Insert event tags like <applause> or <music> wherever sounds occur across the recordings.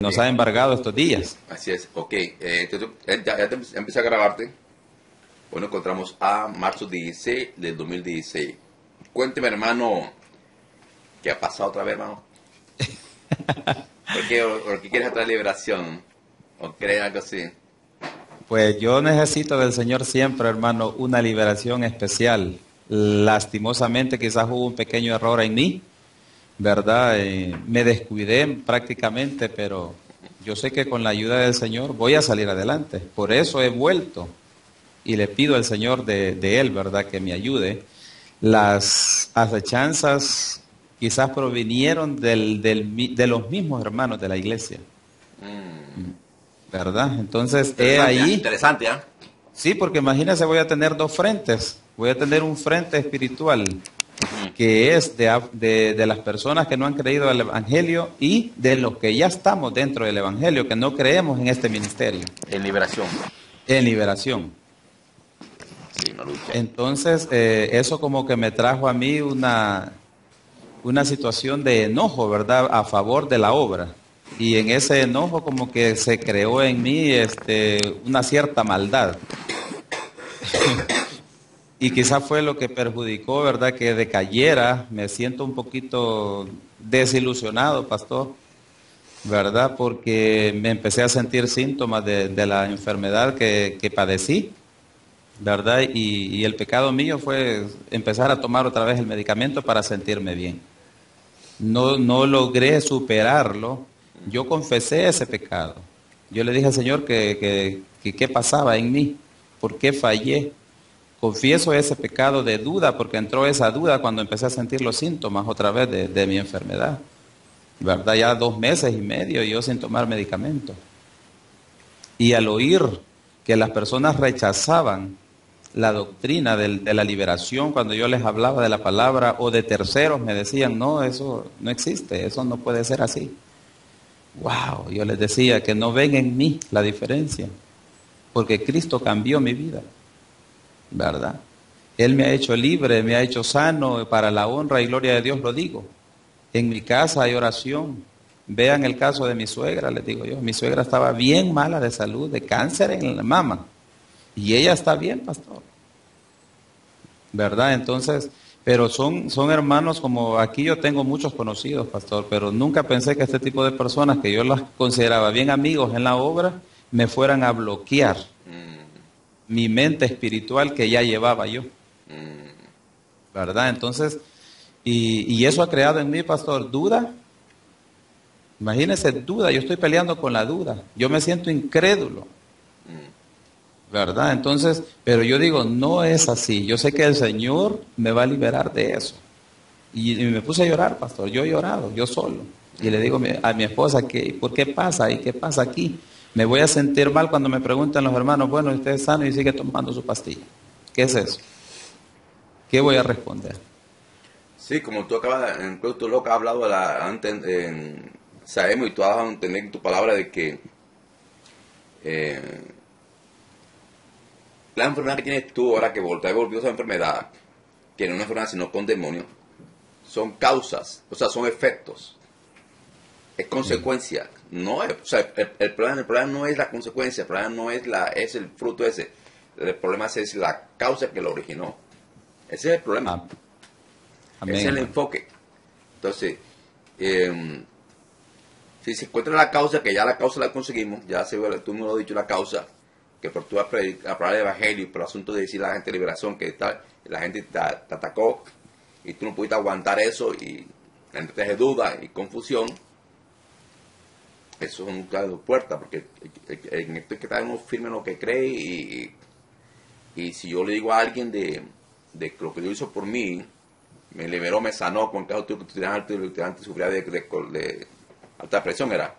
nos ha embargado estos días. Así es, ok. Eh, entonces, eh, ya, ya te empe- empecé a grabarte. Bueno, encontramos a marzo 16 del 2016. Cuénteme, hermano, ¿qué ha pasado otra vez, hermano? <laughs> ¿Por qué, por qué quieres otra liberación? ¿O crees algo así? Pues yo necesito del Señor siempre, hermano, una liberación especial. Lastimosamente quizás hubo un pequeño error en mí, ¿verdad? Eh, me descuidé prácticamente, pero yo sé que con la ayuda del Señor voy a salir adelante. Por eso he vuelto y le pido al Señor de, de Él, ¿verdad?, que me ayude. Las acechanzas quizás provinieron del, del de los mismos hermanos de la iglesia, Mm. ¿verdad? Entonces, he ahí... Interesante, ¿ah? Sí, porque imagínense, voy a tener dos frentes. Voy a tener un frente espiritual que es de, de- de las personas que no han creído al Evangelio y de los que ya estamos dentro del Evangelio, que no creemos en este ministerio, En liberación. en liberación. Sí, una lucha. Entonces, eh, eso como que me trajo a mí una, una situación de enojo, ¿verdad?, a favor de la obra. Y en ese enojo como que se creó en mí este, una cierta maldad. <laughs> y quizás fue lo que perjudicó, ¿verdad?, que decayera. Me siento un poquito desilusionado, pastor, ¿verdad?, porque me empecé a sentir síntomas de, la enfermedad que, padecí. ¿verdad? Y, y el pecado mío fue empezar a tomar otra vez el medicamento para sentirme bien. No, no logré superarlo. Yo confesé ese pecado. Yo le dije al Señor que, que, que qué pasaba en mí, por qué fallé. Confieso ese pecado de duda, porque entró esa duda cuando empecé a sentir los síntomas otra vez de, de mi enfermedad. ¿Verdad? Ya dos meses y medio yo sin tomar medicamento. Y al oír que las personas rechazaban la doctrina del- de la liberación, cuando yo les hablaba de la palabra, o de terceros, me decían, no, eso no existe, eso no puede ser así. Wow, yo les decía que no ven en mí la diferencia, porque Cristo cambió mi vida, ¿verdad? Él me ha hecho libre, me ha hecho sano, para la honra y gloria de Dios lo digo. En mi casa hay oración. Vean el caso de mi suegra, les digo yo. Mi suegra estaba bien mala de salud, de cáncer en la mama. Y ella está bien, pastor. ¿Verdad? Entonces, pero son, son hermanos como aquí yo tengo muchos conocidos, pastor, pero nunca pensé que este tipo de personas que yo las consideraba bien amigos en la obra, me fueran a bloquear Mm, mi mente espiritual que ya llevaba yo. ¿verdad? Entonces, y, eso ha creado en mí, pastor, duda. Imagínese duda, yo estoy peleando con la duda, yo me siento incrédulo. ¿verdad? Entonces, pero yo digo, no es así, yo sé que el Señor me va a liberar de eso. Y, y me puse a llorar, pastor, yo he llorado, yo solo. Y le digo a mi esposa, que, ¿por qué pasa? ¿Y qué pasa aquí? Me voy a sentir mal cuando me preguntan los hermanos, bueno, usted es sano y sigue tomando su pastilla. ¿Qué es eso? ¿Qué voy a responder? Sí, como tú acabas, tú lo que has hablado la- antes, en- sabemos y tú has entender en tu palabra de que eh, la enfermedad que tienes tú ahora que vol- te ha volvido esa enfermedad, que no es una enfermedad sino con demonio, son causas, o sea, son efectos, es consecuencia. No es, o sea, el, el problema, el problema no es la consecuencia, el problema no es la, es el fruto ese, el problema es, la causa que lo originó. Ese es el problema. Ah, Amén. Ese es el enfoque. Entonces, eh, si se encuentra la causa, que ya la causa la conseguimos, ya se, tú me lo has dicho, la causa, que por tú predicar el evangelio por el asunto de decir a la gente liberación, que tal, la gente te, te atacó y tú no pudiste aguantar eso y la gente te duda y confusión, eso es un claro de puerta, porque en esto hay que estar uno firme en lo que cree y, y si yo le digo a alguien de, de lo que Dios hizo por mí, me liberó, me sanó, con caso tú que tú tenías alto y sufría de, de- de alta presión, ¿era?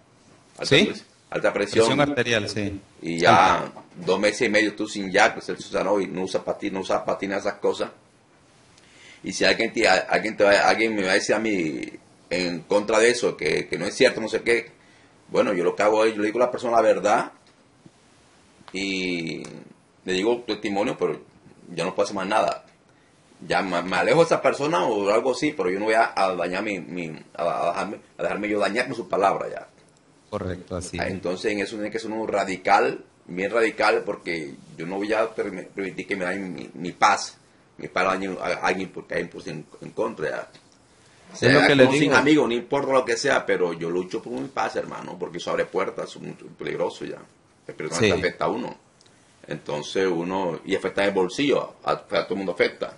Alta Sí. Alta presión. Presión arterial, sí. y ya dos meses y medio tú sin ya, pues él se sanó y no usa patina, no usa patina, esas cosas. Y si alguien, te, alguien, te va- alguien me va a decir a mí en contra de eso, que, que no es cierto, no sé qué, bueno, yo lo que hago es, yo le digo a la persona la verdad y le digo testimonio, pero ya no puedo hacer más nada. Ya me, me alejo de esa persona o algo así, pero yo no voy a, a dañar mi, mi- a, a dejarme, a dejarme yo dañar con sus palabras ya. Correcto, así. Entonces en eso tiene que ser uno radical, bien radical, porque yo no voy a permitir que me dañen mi, paz, mi paz a alguien porque hay en, en contra. Sea, lo que digo. amigos, no importa lo que sea, pero yo lucho por mi paz, hermano, porque eso abre puertas, es muy peligroso ya. El sí. afecta a uno. Entonces uno, y afecta el bolsillo, a, todo el mundo afecta.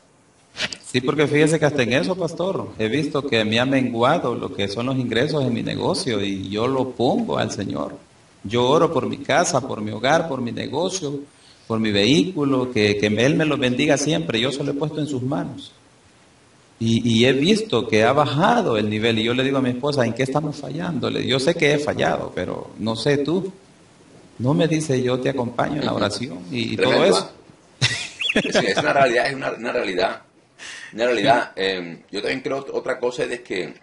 Sí, porque fíjese que hasta en eso, pastor, he visto que me ha menguado lo que son los ingresos en mi negocio y yo lo pongo al Señor. Yo oro por mi casa, por mi hogar, por mi negocio, por mi vehículo, que, que Él me lo bendiga siempre. Yo se lo he puesto en sus manos. Y, he visto que ha bajado el nivel y yo le digo a mi esposa, ¿en qué estamos fallando? Yo sé que he fallado, pero no sé tú. No me dice yo te acompaño en la oración y, todo eso. Es, una realidad, es una, realidad. Una realidad. Eh, yo también creo otra cosa es que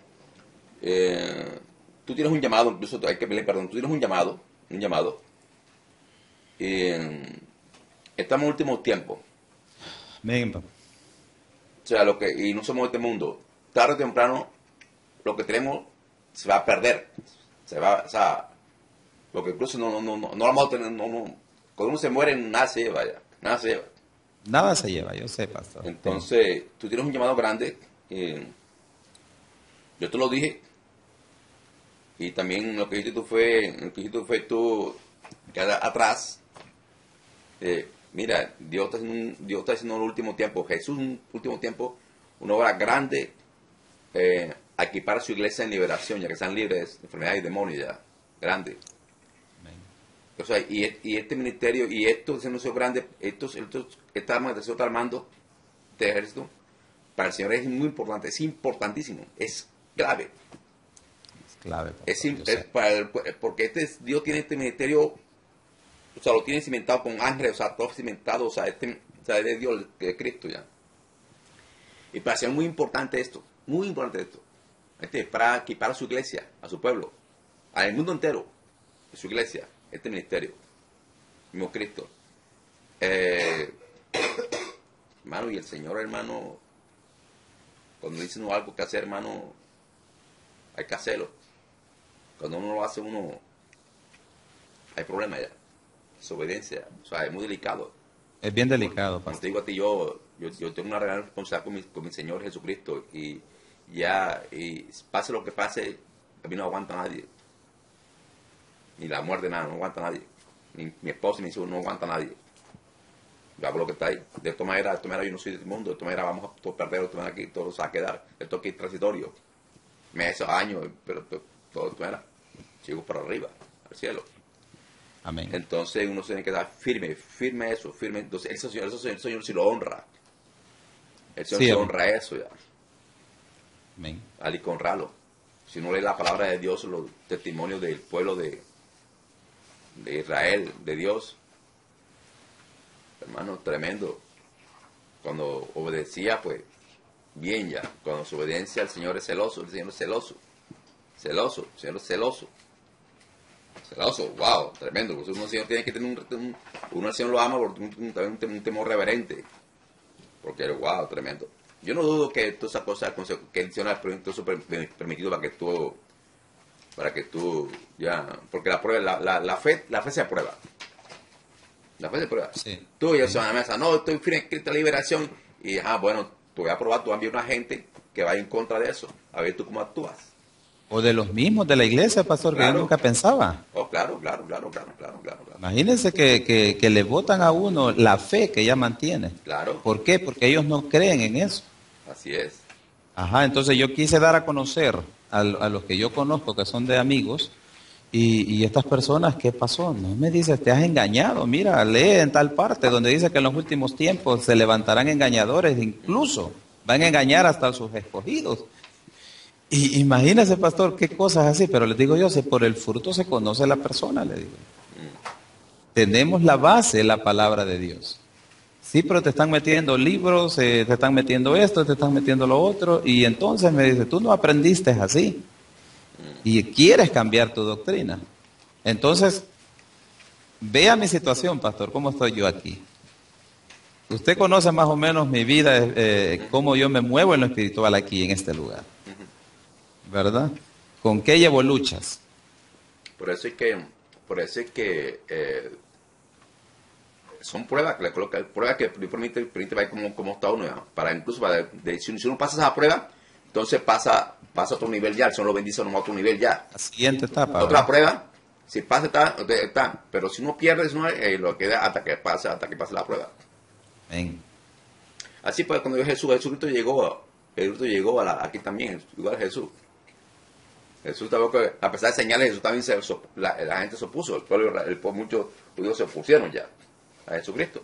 eh, tú tienes un llamado, incluso hay que pedir perdón, tú tienes un llamado, un llamado. Eh, estamos en último tiempo. Venga. O sea, lo que, y no somos de este mundo. Tarde o temprano, lo que tenemos se va a perder. Se va, o sea, lo que incluso no, no, no, no, no vamos a tener, no, no, cuando uno se muere, nada se lleva ya, nada se lleva. Nada se lleva, yo sé, pastor. Entonces, tú tienes un llamado grande. Eh, yo te lo dije. Y también lo que dijiste tú fue, lo que dijiste tú fue tú, que atrás, eh, mira, Dios está, haciendo, Dios está haciendo en el último tiempo, Jesús en el último tiempo, una obra grande eh, a equipar a su iglesia en liberación, ya que están libres de enfermedades y demonios ya, grande. O sea, y, este ministerio y esto es un grande, estos, estos, esta arma está armando de ejército, para el Señor es muy importante, es importantísimo, es grave. Es clave. Es, para porque este, Dios tiene este ministerio o sea, lo tienen cimentado con ángeles, o sea, todo cimentado, o sea, este, o sea, de Dios, de Cristo ya. Y para ser muy importante esto, muy importante esto, este, para equipar a su iglesia, a su pueblo, al mundo entero, su iglesia, este ministerio, mismo Cristo. Eh, hermano, y el Señor, hermano, cuando dice uno algo que hacer, hermano, hay que hacerlo. Cuando uno lo hace, uno, hay problema ya desobediencia. O sea, es muy delicado. Es bien delicado, Como te digo a ti, yo, yo, tengo una gran responsabilidad con mi, con mi Señor Jesucristo y ya, y pase lo que pase, a mí no aguanta nadie. Ni la muerte, nada, no aguanta nadie. Ni mi esposa y mis hijos no aguanta nadie. Yo hago lo que está ahí. De esta manera, de esta manera yo no soy de este mundo. De esta manera vamos a todos perder, de esta manera aquí todo se va a quedar. Esto aquí es transitorio. Meses, años, pero, pero todo de esta manera. Sigo para arriba, al cielo. Entonces uno tiene que dar firme, firme eso, firme. Entonces el Señor, el Señor sí lo honra. El Señor sí, honra eso ya. Amén. Al honrarlo. Si no lee la palabra de Dios, los testimonios del pueblo de, de Israel, de Dios, hermano, tremendo. Cuando obedecía, pues, bien ya. Cuando su obediencia al Señor es celoso, el Señor es celoso. Celoso, el Señor es celoso. Celoso, wow, tremendo. Pues uno tiene que tener un, uno al lo ama por un, un, temor reverente. Porque, wow, tremendo. Yo no dudo que todas esas cosas que el Señor ha permitido para que tú, para que tú, ya, porque la prueba, la, la, fe, la fe se aprueba. La fe se aprueba. Sí. Tú ya se van a la mesa, no, estoy firme en la liberación. Y, ah, bueno, tú voy a probar, tú envías una gente que vaya en contra de eso, a ver tú cómo actúas. O de los mismos de la iglesia, pastor, que yo nunca pensaba. Oh, claro, claro, claro, claro, claro, claro. Imagínense que, que, le votan a uno la fe que ella mantiene. Claro. ¿Por qué? Porque ellos no creen en eso. Así es. Ajá, entonces yo quise dar a conocer a, los que yo conozco, que son de amigos, y, y, estas personas, ¿qué pasó? No me dices, te has engañado. Mira, lee en tal parte donde dice que en los últimos tiempos se levantarán engañadores, incluso van a engañar hasta a sus escogidos. Y imagínese, pastor, qué cosas así, pero le digo yo, si por el fruto se conoce la persona, le digo. Tenemos la base, la palabra de Dios. Sí, pero te están metiendo libros, eh, te están metiendo esto, te están metiendo lo otro, y entonces me dice, tú no aprendiste así, y quieres cambiar tu doctrina. Entonces, vea mi situación, pastor, cómo estoy yo aquí. Usted conoce más o menos mi vida, eh, cómo yo me muevo en lo espiritual aquí, en este lugar. ¿Verdad? ¿Con qué llevo luchas? Por eso es que, por eso es que eh, son pruebas que le coloca, pruebas que permite, permite ver cómo, cómo está uno, ¿ya? para incluso para de- si, si uno pasa esa prueba, entonces pasa, pasa a otro nivel ya, el Señor lo bendice a otro nivel ya. La siguiente etapa. Otra ¿verdad? prueba, si pasa está, está, pero si uno pierde, no, eh, lo queda hasta que pase, hasta que pase la prueba. Amén. Así pues, cuando Jesús, Jesucristo llegó, Jesucristo llegó a la- aquí también, igual Jesús. Jesús también, a pesar de señales, Jesús también se, la, la gente se opuso, el pueblo, el pueblo- muchos judíos se opusieron ya a Jesucristo.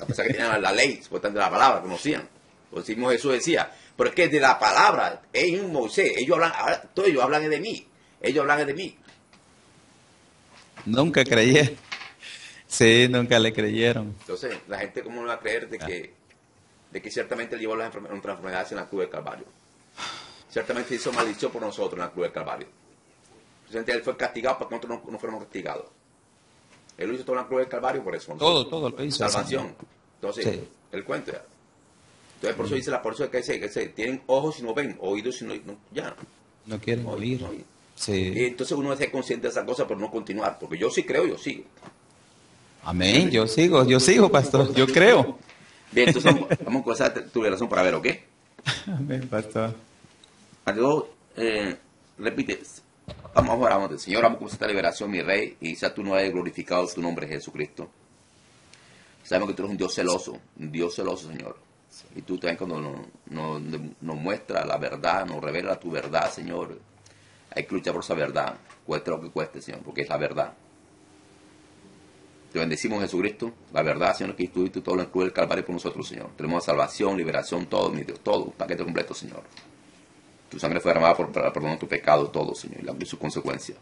A pesar que tenían la, ley, supuestamente la palabra, conocían. Por mismo Jesús decía, pero es que de la palabra, ellos Moisés, ellos hablan, ahora, todos ellos hablan de mí, ellos hablan de mí. Nunca creyeron. Sí, nunca le creyeron. Entonces, la gente cómo no va a creer de que, de que ciertamente él llevó las enfermedades en la cruz del Calvario. Ciertamente hizo maldición por nosotros en la cruz del Calvario. Precisamente él fue castigado para que nosotros no, no fuéramos castigados. Él lo hizo todo en la cruz del Calvario por eso. Todo, todo lo hizo. Salvación. Entonces, Sí. él cuenta. ya. Entonces, por eso dice la por eso es que dice, que dice, tienen ojos y no ven, oídos y no, no- ya. No quieren No, oír. no oír. Y Sí. entonces uno debe ser consciente de esa cosa, pero no continuar. Porque yo sí creo, yo sigo. Amén. Yo sigo, yo sigo, pastor. Yo creo. Bien, entonces vamos, vamos a comenzar tu relación para ver, ¿ok? <laughs> Amén, pastor. Algo, eh, repite, vamos a orar, Señor, vamos con esta liberación, mi Rey, y sea tú no hayas glorificado tu nombre, Jesucristo. Sabemos que tú eres un Dios celoso, un Dios celoso, Señor. Y tú también cuando nos, nos, nos muestra la verdad, nos revela tu verdad, Señor. Hay que luchar por esa verdad, cueste lo que cueste, Señor, porque es la verdad. Te bendecimos, Jesucristo, la verdad, Señor, que tú y tú todo lo en cruz del Calvario por nosotros, Señor. Tenemos salvación, liberación, todo, mi Dios, todo, paquete completo, Señor. Tu sangre fue derramada por, para perdonar tu pecado, todo, Señor, y la y su consecuencia.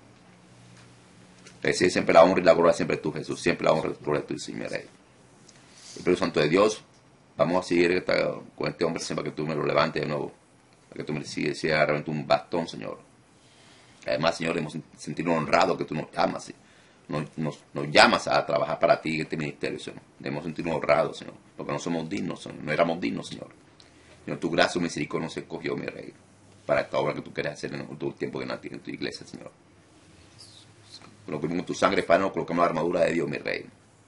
Recibe siempre la honra y la gloria, siempre tú, Jesús, siempre la honra y la gloria tú, Señor. Rey. Espíritu Santo de Dios, vamos a seguir con este hombre, para que tú me lo levantes de nuevo, para que tú me sigas, realmente un bastón, Señor. Además, Señor, hemos sentirnos honrados que tú nos nos, nos, nos llamas a trabajar para ti en este ministerio, Señor. Debemos sentirnos honrados, Señor, porque no somos dignos, Señor, no éramos dignos, Señor. Señor, tu gracia y misericordia nos escogió, mi Rey, para esta obra que tú quieres hacer en el tiempo que nací en tu iglesia, Señor. Colocamos tu sangre, Padre, nos colocamos la armadura de Dios, mi Rey.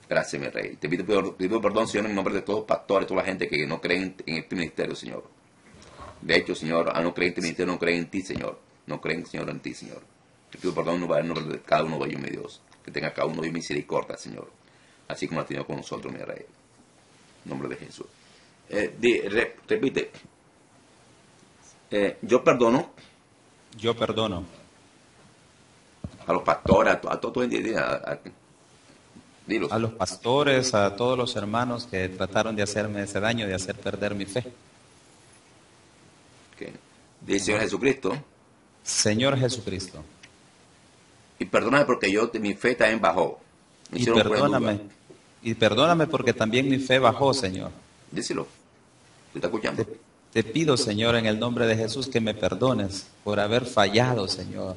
Gracias, mi Rey. Te pido, perdón, Señor, en nombre de todos los pastores, toda la gente que no creen en este ministerio, Señor. De hecho, Señor, al no creer en este ministerio, no creen en ti, Señor. No creen, Señor, en ti, Señor. Te pido perdón en nombre de cada uno de ellos, mi Dios. Que tenga cada uno de ellos misericordia, Señor. Así como ha tenido con nosotros, mi Rey. En nombre de Jesús. Eh, di- re- repite. Eh, yo perdono Yo perdono a los pastores, a, to- a todos los a, a- dilo. a los pastores, a todos los hermanos que trataron de hacerme ese daño, de hacer perder mi fe. dice Señor Jesucristo. Señor Jesucristo, Y perdóname porque yo, mi fe también bajó. Me y perdóname, y perdóname porque también mi fe bajó, Señor. Díselo. ¿Te está escuchando? Te, te pido, Señor, en el nombre de Jesús, que me perdones por haber fallado, Señor,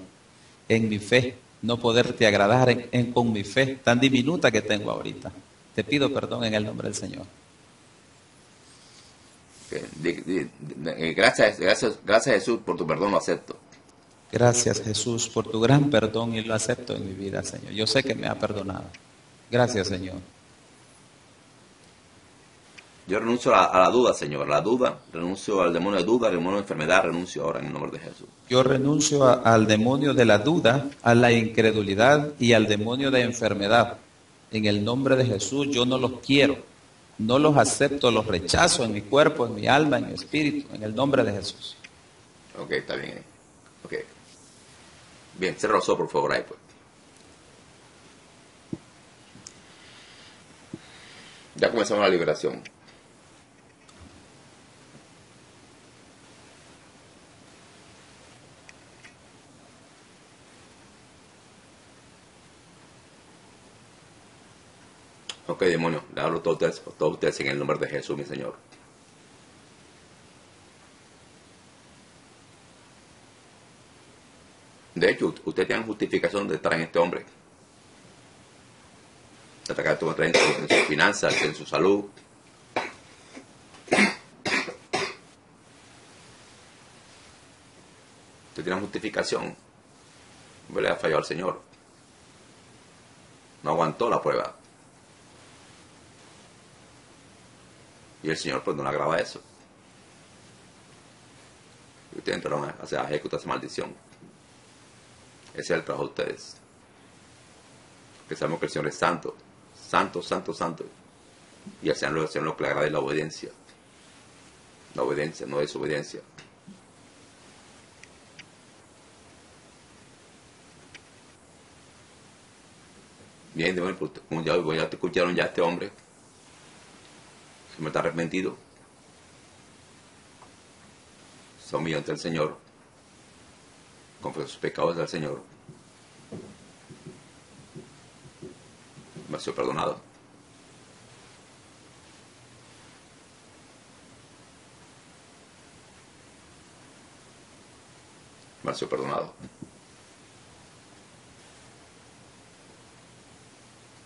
en mi fe, no poderte agradar en- en- con mi fe tan diminuta que tengo ahorita. Te pido perdón en el nombre del Señor. Di- eh, gracias, gracias, gracias Jesús por tu perdón, lo acepto. Gracias, Jesús, por tu gran perdón y lo acepto en mi vida, Señor. Yo sé que me ha perdonado. Gracias, Señor. Yo renuncio a, a la duda, Señor, a la duda, renuncio al demonio de duda, al demonio de enfermedad, renuncio ahora en el nombre de Jesús. Yo renuncio a- al demonio de la duda, a la incredulidad y al demonio de enfermedad. En el nombre de Jesús yo no los quiero, no los acepto, los rechazo en mi cuerpo, en mi alma, en mi espíritu, en el nombre de Jesús. Ok, está bien. Ok. Bien, cierra los ojos, por favor, ahí pues. Ya comenzamos la liberación. Ok, demonio, le hablo a todos ustedes, ustedes en el nombre de Jesús, mi Señor. De hecho, ustedes tienen justificación de estar en este hombre. De atacar tu en, su- en sus finanzas, en su salud. Ustedes tienen justificación. le ha fallado al Señor. No aguantó la prueba. Y el Señor pues no le agrava eso. Y ustedes entraron a, a ejecutar esa maldición. Ese es el trabajo de ustedes. Que sabemos que el Señor es santo. Santo, santo, santo. Y el Señor, Señor lo que le agrada es la obediencia. La obediencia, no desobediencia. Bien, pues, como ya, ya te escucharon ya este hombre, se me está arrepentido, se humilla ante el Señor, confesó sus pecados al Señor, me ha sido perdonado. Me ha sido perdonado.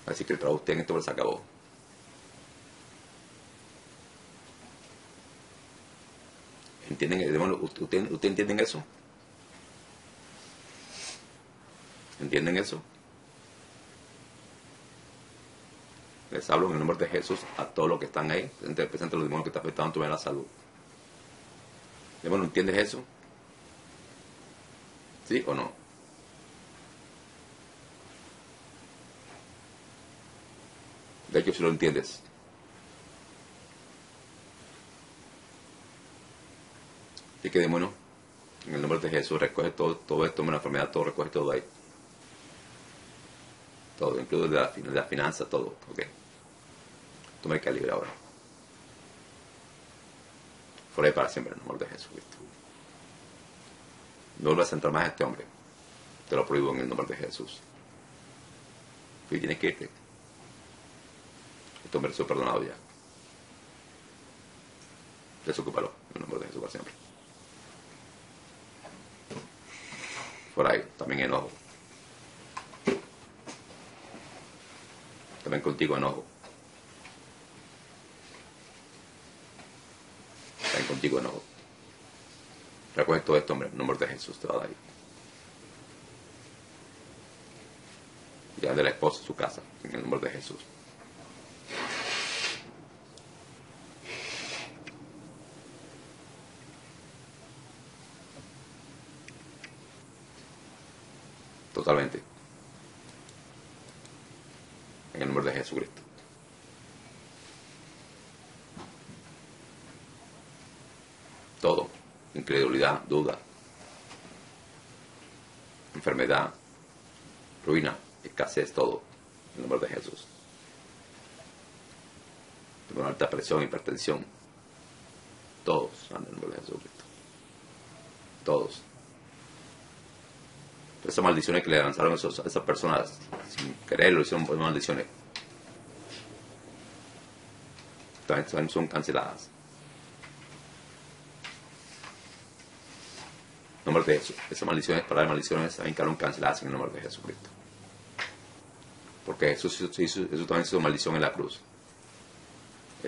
Así que el trabajo usted en esto se acabó. ¿Entienden? ¿Usted, ¿Usted entienden eso? ¿Entienden eso? Les hablo en el nombre de Jesús a todos los que están ahí, presente los demonios que están afectando tu la salud. Demonio, ¿entiendes eso? ¿Sí o no? De hecho, si lo entiendes. Y que demonio, en el nombre de Jesús, recoge todo, todo esto, una enfermedad, todo, recoge todo ahí. Todo, incluso de la, de la finanza, todo. Ok. Toma el calibre ahora. Fuera para siempre, en el nombre de Jesucristo. No vuelvas a entrar más a este hombre. Te lo prohíbo en el nombre de Jesús. Y tienes que irte. Este hombre es perdonado ya. Desocúpalo, en el nombre de Jesús para siempre. Por ahí, también enojo. También contigo enojo. También contigo enojo. Recoge todo esto, hombre, en nombre de Jesús te va a dar ahí. Ya de la esposa en su casa, en el nombre de Jesús. totalmente. En el nombre de Jesucristo. Todo. Incredulidad, duda, enfermedad, ruina, escasez, todo. En el nombre de Jesús. Tengo alta hipertensión. Todos el nombre de Jesucristo. Todos esas maldiciones que le lanzaron a, esas personas sin quererlo, hicieron maldiciones. También son canceladas. En nombre de Jesús. Esas maldiciones, para las maldiciones, también quedaron canceladas en el nombre de Jesucristo. Porque Jesús hizo, eso también hizo maldición en la cruz.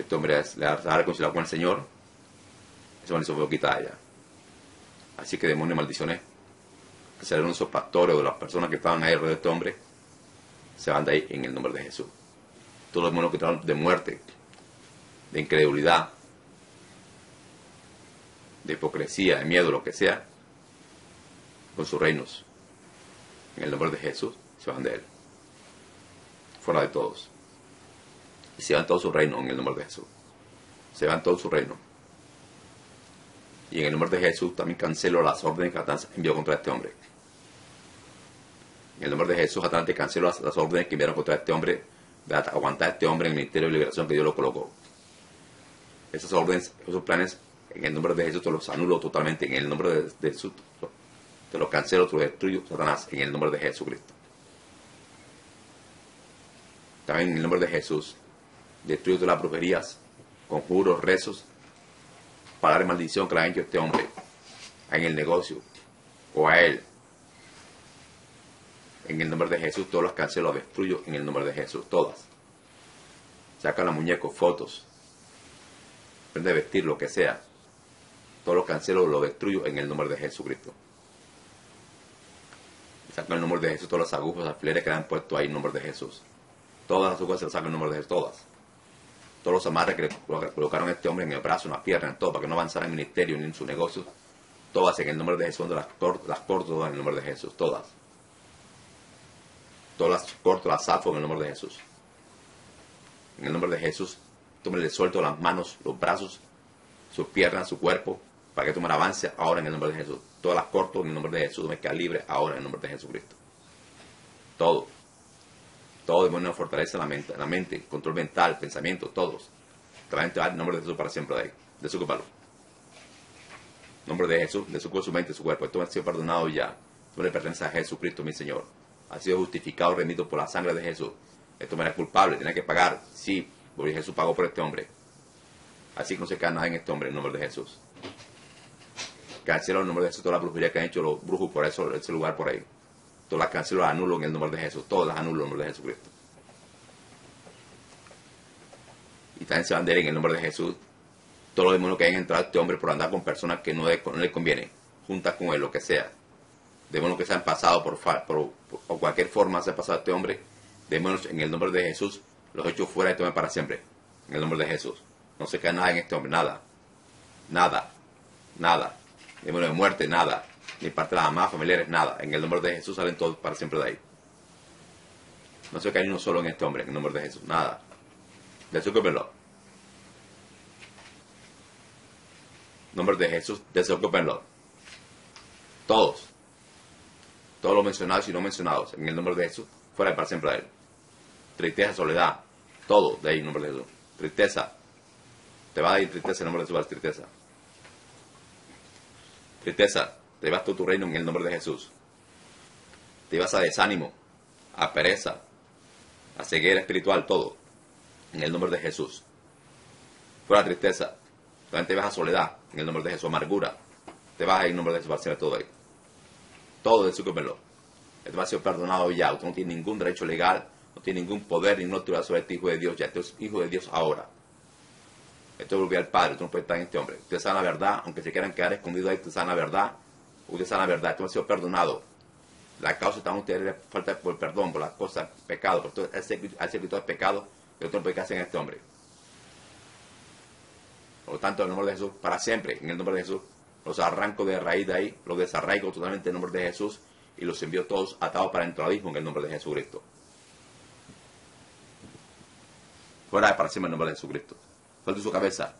Este hombre le ha reconciliado con el Señor. Esa maldición fue quitada ya. Así que demonios maldiciones que serán esos pastores o las personas que estaban ahí alrededor de este hombre, se van de ahí en el nombre de Jesús. Todos los demonios que estaban de muerte, de incredulidad, de hipocresía, de miedo, lo que sea, con sus reinos, en el nombre de Jesús, se van de él. Fuera de todos. Y se van todos sus reinos en el nombre de Jesús. Se van todos su reino. Y en el nombre de Jesús también cancelo las órdenes que Satán envió contra este hombre. En el nombre de Jesús, Satán te cancelo las, órdenes que enviaron contra este hombre, de aguantar a este hombre en el ministerio de liberación que Dios lo colocó. Esas órdenes, esos planes, en el nombre de Jesús te los anulo totalmente. En el nombre de, Jesús te los cancelo, te los destruyo, Satanás, en el nombre de Jesucristo. También en el nombre de Jesús, destruyo todas las brujerías, conjuros, rezos, palabra de maldición que le han hecho a este hombre en el negocio o a él. En el nombre de Jesús, todos los cancelo, los destruyo en el nombre de Jesús, todas. Saca la muñeco, fotos, prende vestir, lo que sea. Todos los cancelo, los destruyo en el nombre de Jesucristo. Sacan el nombre de Jesús todas las agujas, alfileres que le han puesto ahí el nombre de Jesús. Todas las agujas se las sacan el nombre de Jesús, todas. Todos los amarres que le colocaron a este hombre en el brazo, en las piernas, en todo, para que no avanzara en el ministerio ni en su negocio. Todas en el nombre de Jesús, las, las corto en el nombre de Jesús, todas. Todas las corto, las zafo en el nombre de Jesús. En el nombre de Jesús, tome le suelto las manos, los brazos, sus piernas, su cuerpo, para que tome avance ahora en el nombre de Jesús. Todas las corto en el nombre de Jesús, me queda libre ahora en el nombre de Jesucristo. Todo. Todo demonio fortalece la mente, la mente, control mental, pensamiento, todos. Traen el nombre de Jesús para siempre de ahí. Desocúpalo. Nombre de Jesús, desocúpalo su mente, su cuerpo. Esto ha sido perdonado ya. Esto le pertenece a Jesucristo, mi Señor. Ha sido justificado, rendido por la sangre de Jesús. Esto me era culpable, tenía que pagar. Sí, porque Jesús pagó por este hombre. Así que no se queda nada en este hombre, en nombre de Jesús. Cancelo el nombre de Jesús, toda la brujería que han hecho los brujos por eso, ese lugar por ahí. Todas las cancelo, las anulo en el nombre de Jesús. Todas las anulo en el nombre de Jesucristo. Y también se van a en el nombre de Jesús. Todos los demonios que hayan entrado a este hombre por andar con personas que no, le conviene, juntas con él, lo que sea. Demonios que se han pasado por, por, por, cualquier forma se ha pasado a este hombre. Demonios en el nombre de Jesús, los hecho fuera de este para siempre. En el nombre de Jesús. No se queda nada en este hombre, nada. Nada. Nada. Demonios de muerte, nada ni parte de las más familiares, nada. En el nombre de Jesús salen todos para siempre de ahí. No se cae uno solo en este hombre, en el nombre de Jesús, nada. Desocúpenlo. Nombre de Jesús, desocúpenlo. Todos. Todos los mencionados y no mencionados, en el nombre de Jesús, fuera para siempre de él. Tristeza, soledad, todo de ahí, en nombre de Jesús. Tristeza. Te va a dar tristeza en nombre de Jesús, tristeza. Tristeza te vas todo tu reino en el nombre de Jesús. Te vas a desánimo, a pereza, a ceguera espiritual, todo. En el nombre de Jesús. Fuera tristeza. También te vas a soledad. En el nombre de Jesús. Amargura. Te vas en el nombre de Jesús para hacer todo ahí. Todo eso cúmelo. Esto va a ser perdonado ya. Usted no tiene ningún derecho legal. No tiene ningún poder ni autoridad sobre este hijo de Dios. Ya, este es hijo de Dios ahora. Esto volvió al Padre. Tú no puedes estar en este hombre. Usted sabe la verdad. Aunque se quieran quedar escondidos ahí, usted sabe la verdad Usted sabe la verdad, tú ha sido perdonado. La causa está en usted falta por perdón, por las cosas, pecado, por todo ese todo es pecado que otro puede hacer en este hombre. Por lo tanto, en el nombre de Jesús, para siempre, en el nombre de Jesús, los arranco de raíz de ahí, los desarraigo totalmente en el nombre de Jesús y los envío todos atados para el abismo en el nombre de Jesucristo. Fuera de para siempre en el nombre de Jesucristo. Suelte su cabeza.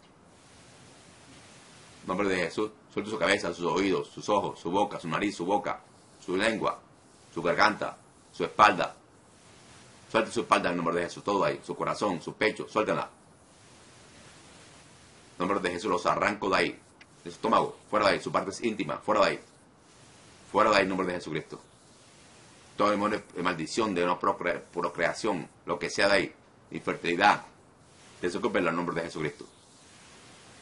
En nombre de Jesús, suelte su cabeza, sus oídos, sus ojos, su boca, su nariz, su boca, su lengua, su garganta, su espalda. Suelte su espalda en nombre de Jesús, todo ahí, su corazón, su pecho, suéltenla. En nombre de Jesús los arranco de ahí, de su estómago, fuera de ahí, su parte íntima, fuera de ahí. Fuera de ahí en nombre de Jesucristo. Todo el mundo de maldición, de no procreación, lo que sea de ahí, infertilidad, desocúpenlo en nombre de Jesucristo.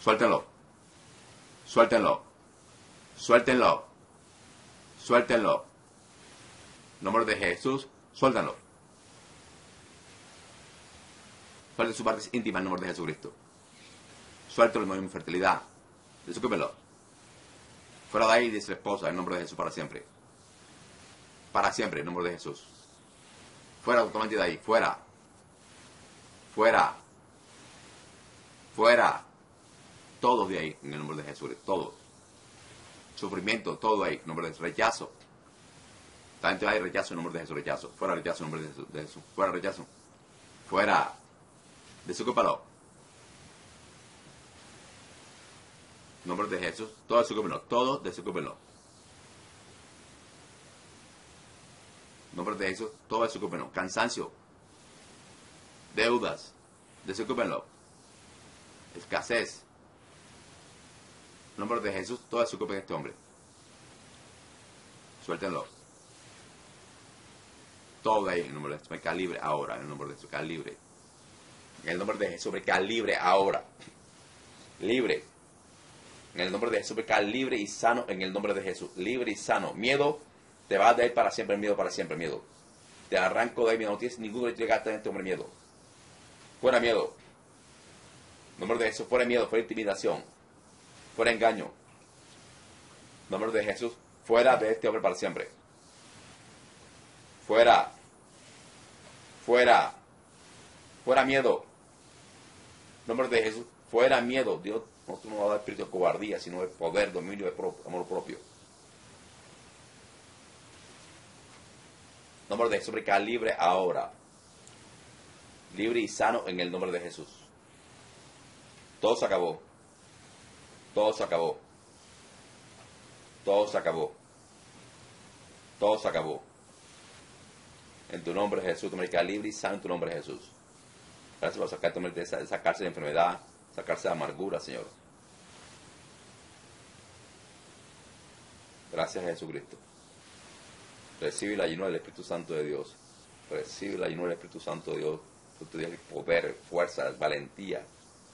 Suéltenlo. Suéltenlo. Suéltenlo. Suéltenlo. nombre de Jesús, suéltenlo. Suelten su parte íntima en nombre de Jesucristo. Suéltenlo en infertilidad. Desocúpenlo. Fuera de ahí de su esposa en nombre de Jesús para siempre. Para siempre en nombre de Jesús. Fuera totalmente de ahí. Fuera. Fuera. Fuera. Todos de ahí, en el nombre de Jesús, todos. Sufrimiento, todo ahí, en nombre de Jesús. Rechazo. También hay rechazo en nombre de Jesús, rechazo. Fuera rechazo en nombre de Jesús. De Jesús. Fuera rechazo. Fuera. Desocúpalo. En nombre de Jesús, todo desocúpenlo. Todo desocúpenlo. En nombre de Jesús, todo desocúpenlo. Cansancio. Deudas. Desocúpenlo. Escasez nombre de Jesús, toda su culpa en este hombre. Suéltenlo. Todo ahí en el nombre de Jesús. Me queda libre ahora. En el nombre de Jesús. Queda libre. En el nombre de Jesús. Me queda libre ahora. Libre. En el nombre de Jesús. Me queda libre y sano. En el nombre de Jesús. Libre y sano. Miedo. Te va a dar para siempre. Miedo para siempre. Miedo. Te arranco de ahí. No tienes ningún derecho de en este hombre. Miedo. Fuera miedo. En nombre de Jesús. Fuera miedo. Fuera intimidación fuera engaño. Nombre de Jesús, fuera de este hombre para siempre. Fuera. Fuera. Fuera miedo. Nombre de Jesús. Fuera miedo. Dios no va a dar espíritu de cobardía, sino de poder, dominio, de amor propio. Nombre de Jesús, libre ahora. Libre y sano en el nombre de Jesús. Todo se acabó. Todo se acabó. Todo se acabó. Todo se acabó. En tu nombre Jesús, tu queda libre y tu nombre Jesús. Gracias por sacarte de esa, sacarse de enfermedad, sacarse de amargura, Señor. Gracias a Jesucristo. Recibe la llenura del Espíritu Santo de Dios. Recibe la llenura del Espíritu Santo de Dios. Tú tienes poder, fuerza, valentía.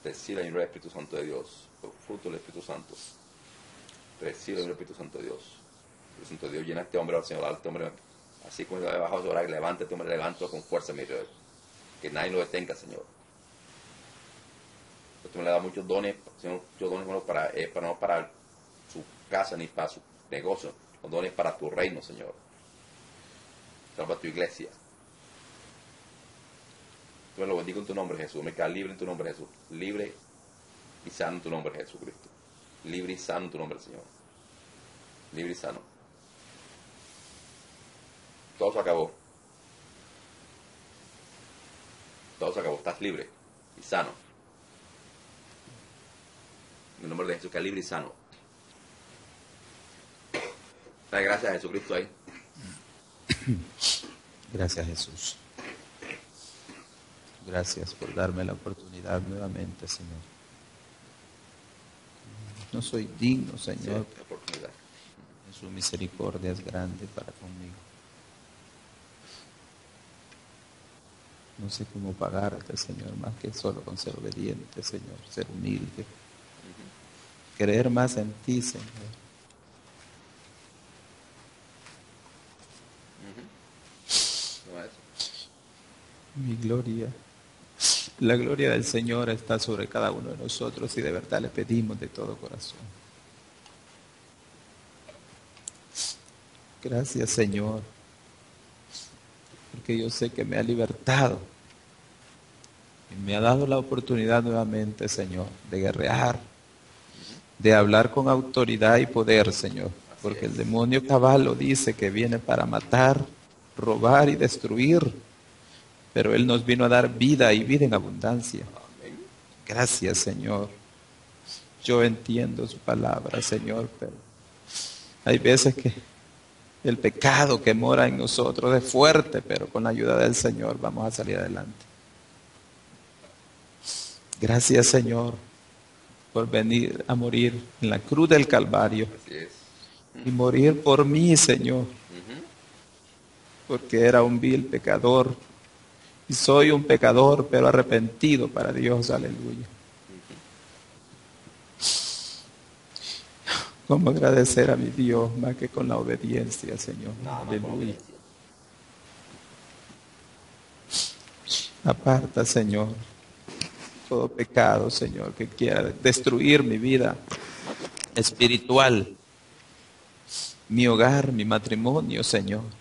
Recibe la llenura del Espíritu Santo de Dios. Fruto del Espíritu Santo. Recibe el Espíritu Santo de Dios. Santo Dios llena a este hombre, al Señor, a este hombre Así como yo debajo de orar, levántate, me levanto con fuerza, mi Dios. Que nadie lo detenga, Señor. Usted me le da muchos dones, Señor, muchos dones para, eh, para, no para su casa ni para su negocio, los dones para tu reino, Señor. Salva tu iglesia. Tú me lo bendigo en tu nombre, Jesús. Me queda libre en tu nombre, Jesús. Libre y sano tu nombre, Jesucristo. Libre y sano tu nombre, Señor. Libre y sano. Todo se acabó. Todo se acabó. Estás libre y sano. En el nombre de Jesús, que libre y sano. Gracias a Jesucristo ahí. Gracias Jesús. Gracias por darme la oportunidad nuevamente, Señor. No soy digno, Señor. Sí, su misericordia es grande para conmigo. No sé cómo pagarte, Señor, más que solo con ser obediente, Señor, ser humilde. Creer más en ti, Señor. Mi gloria, la gloria del Señor está sobre cada uno de nosotros y de verdad le pedimos de todo corazón. Gracias, Señor porque yo sé que me ha libertado y me ha dado la oportunidad nuevamente, Señor, de guerrear, de hablar con autoridad y poder, Señor, porque el demonio caballo dice que viene para matar, robar y destruir, pero Él nos vino a dar vida y vida en abundancia. Gracias, Señor. Yo entiendo su palabra, Señor, pero hay veces que el pecado que mora en nosotros es fuerte, pero con la ayuda del Señor vamos a salir adelante. Gracias Señor por venir a morir en la cruz del Calvario y morir por mí, Señor, porque era un vil pecador y soy un pecador, pero arrepentido para Dios, aleluya. ¿Cómo agradecer a mi Dios más que con la obediencia, Señor? Aleluya. Aparta, Señor, todo pecado, Señor, que quiera destruir mi vida espiritual, mi hogar, mi matrimonio, Señor.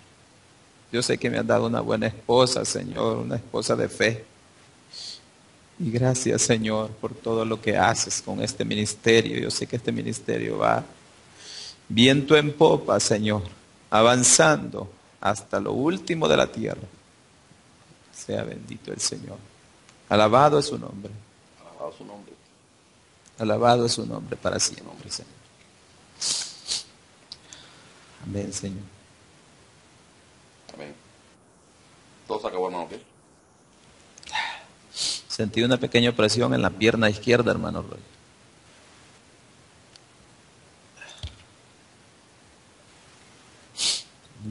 Yo sé que me han dado una buena esposa, Señor, una esposa de fe. Y gracias, Señor, por todo lo que haces con este ministerio. Yo sé que este ministerio va viento en popa, Señor, avanzando hasta lo último de la tierra. Sea bendito el Señor. Alabado es su nombre. Alabado es su nombre. Alabado es su nombre para siempre, Señor. Amén, Señor. Amén. Todo se acabó, hermano. Sentí una pequeña presión en la pierna izquierda, hermano Roy.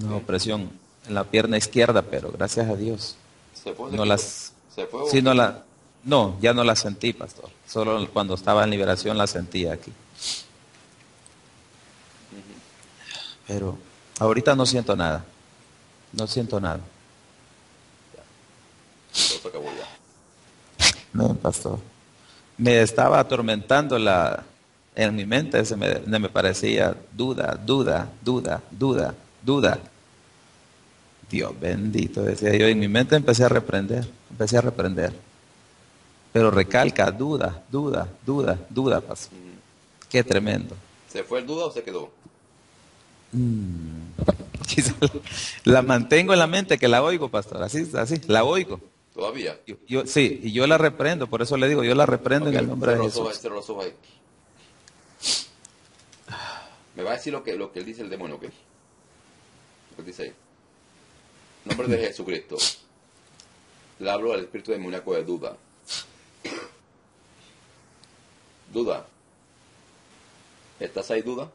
una opresión en la pierna izquierda, pero gracias a Dios. ¿Se fue? No las, sí, no, la, no, ya no la sentí, pastor. Solo cuando estaba en liberación la sentía aquí. Pero ahorita no siento nada. No siento nada. No, pastor. Me estaba atormentando la, en mi mente, se me, me parecía duda, duda, duda, duda duda. Dios bendito, decía yo. En mi mente empecé a reprender, empecé a reprender. Pero recalca, duda, duda, duda, duda, pastor. Qué tremendo. ¿Se fue el duda o se quedó? Mm, <laughs> quizá la, la mantengo en la mente que la oigo, pastor. Así, así, la oigo. ¿Todavía? Yo, yo- sí, y yo la reprendo, por eso le digo, yo la reprendo en el nombre de Jesús. los ojos ahí. Me va a decir lo que, lo que él dice el demonio, ¿ok? Lo que dice ahí. En nombre de Jesucristo. Le hablo al espíritu demoníaco de duda. Duda. ¿Estás ahí, duda?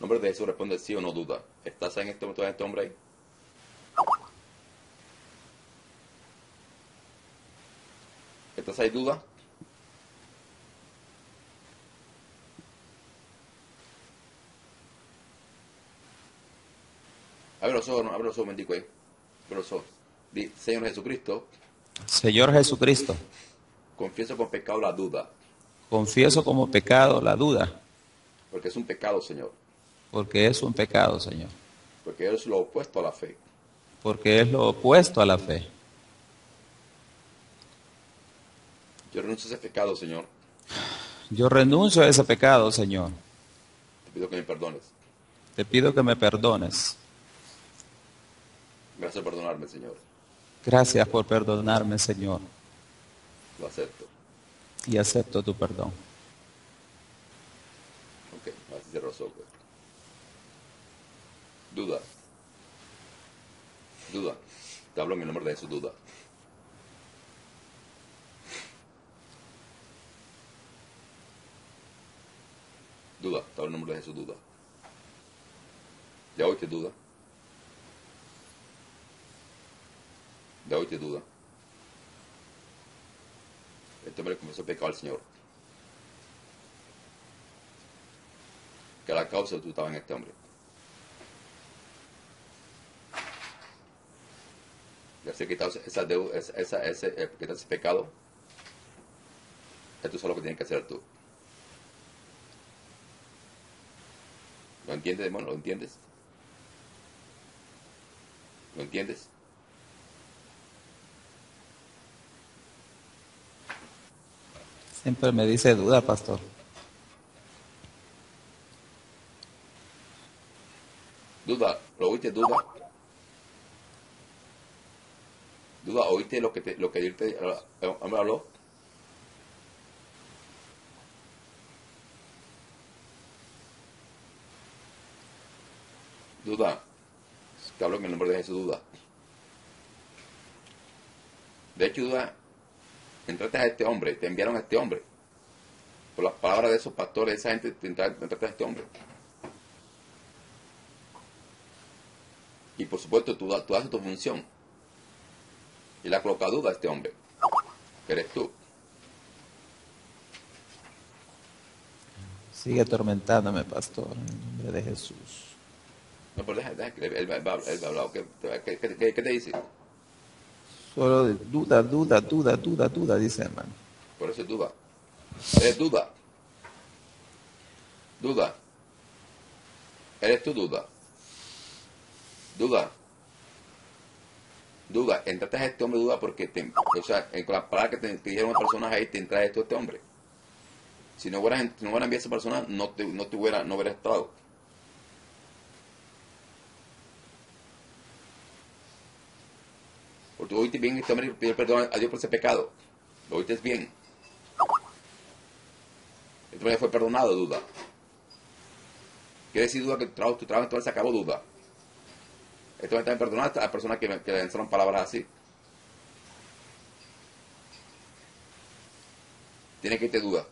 Nombre de Jesús responde sí o no, duda. ¿Estás en este momento en este hombre ahí? ¿Estás ahí, duda? Abre los ojos, no, abre los ojos, bendico ahí. Abre los ojos. Di, Señor Jesucristo, Señor Jesucristo, confieso con pecado la duda, confieso como pecado la duda, porque es un pecado, Señor, porque es un pecado, Señor, porque es lo opuesto a la fe. porque es lo opuesto a la fe. Yo renuncio a ese pecado, Señor. Yo renuncio a ese pecado, Señor. Te pido que me perdones. Te pido que me perdones. Gracias por perdonarme, Señor. Gracias por perdonarme, Señor, Lo acepto. y acepto tu perdón. Ok, así los ojos. Duda. Duda. Te hablo en el nombre de Jesús, duda. Duda. Te hablo en el nombre de Jesús, duda. Ya oíste duda. Ya oíste duda. Este hombre comenzó a pecar al Señor. que la causa tú estabas en este hombre. Ya sé quitado esa deuda, esa, esa, ese, eh, ese pecado. Esto es lo que tienes que hacer tú. ¿Lo entiendes, demonio? ¿Lo entiendes? ¿Lo entiendes? Siempre me dice duda, pastor. Duda, ¿lo oíste duda? Duda, ¿oíste lo que te, lo que él te habló? Duda, te hablo en el nombre de Jesús, duda. De hecho, duda, entraste a este hombre, te enviaron a este hombre. Por las palabras de esos pastores, esa gente, te entra- entraste a este hombre. Y por supuesto, tú, tú haces tu función. Y le ha colocado duda a este hombre. Eres tú. Sigue atormentándome, pastor, en el nombre de Jesús. No, pero deja, deja que él, él él va- él va a hablar. ¿Qué, qué- qué- qué- qué te dice? Solo de duda, duda, duda, duda, duda, dice hermano. Por eso es duda. Eres duda. Duda. Eres tú duda. Duda. Duda. Entraste a este hombre duda porque te, o sea, con las palabras que te, te dijeron las personas ahí, te entra esto a este hombre. Si no hubieras, no enviado a esa persona, no te, no te hubiera, no hubiera estado. Porque tú oíste bien este hombre pedir perdón a Dios por ese pecado. Lo oíste bien. Este hombre fue perdonado, duda. Quiere decir, duda, que tu trabajo, tu trabajo entonces acabó, duda. Este hombre también perdonado a personas que, que le lanzaron palabras así. Tiene que irte duda.